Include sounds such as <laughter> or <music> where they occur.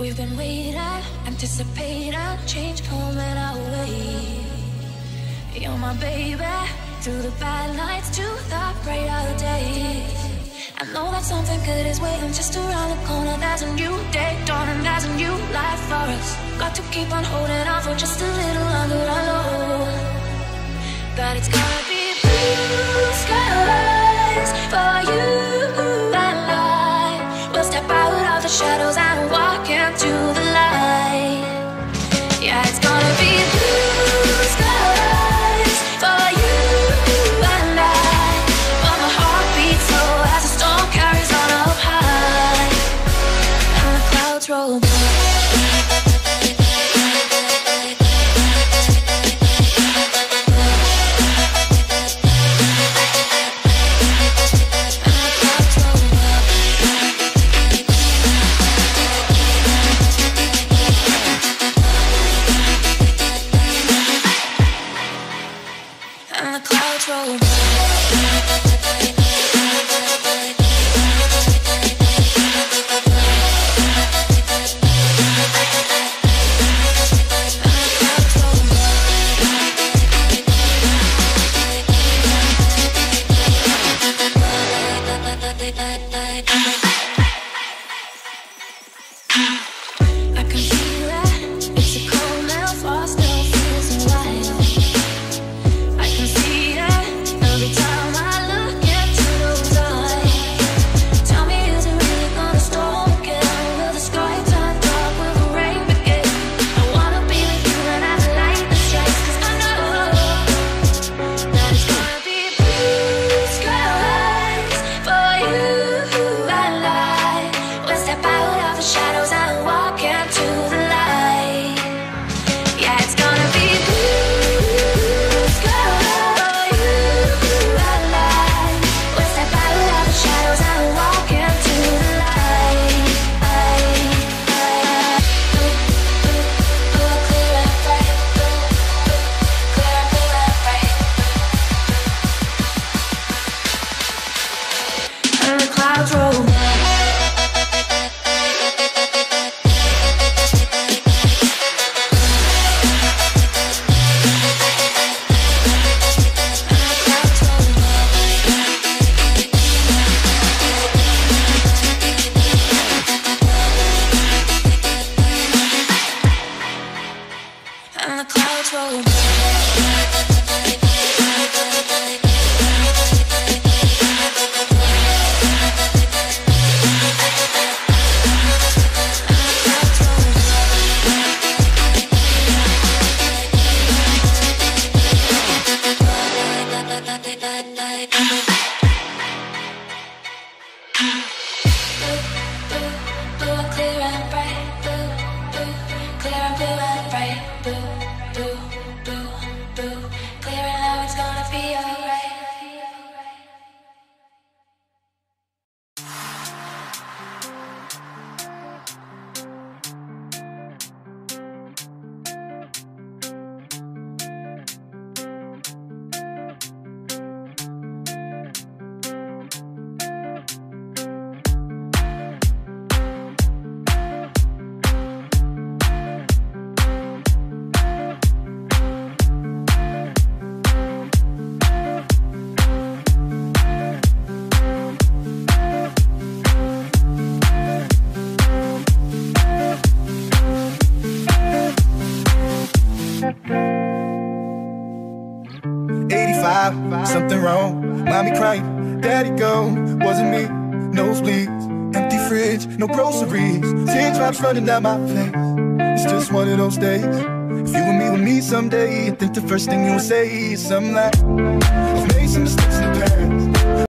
We've been waiting, anticipating, change coming our way. You're my baby, through the bad nights to the brighter days. I know that something good is waiting just around the corner. There's a new day dawning, there's a new life for us. Got to keep on holding on for just a little longer. I know that it's gonna be blue skies It's gonna be blue and the clouds roll by. Mm-hmm. <sighs> <sighs> Something wrong. Mommy crying, daddy gone. Wasn't me, nosebleeds, empty fridge, no groceries. Teardrops running down my face. It's just one of those days. If you and me with me someday, I think the first thing you would say is something like, I've made some mistakes in the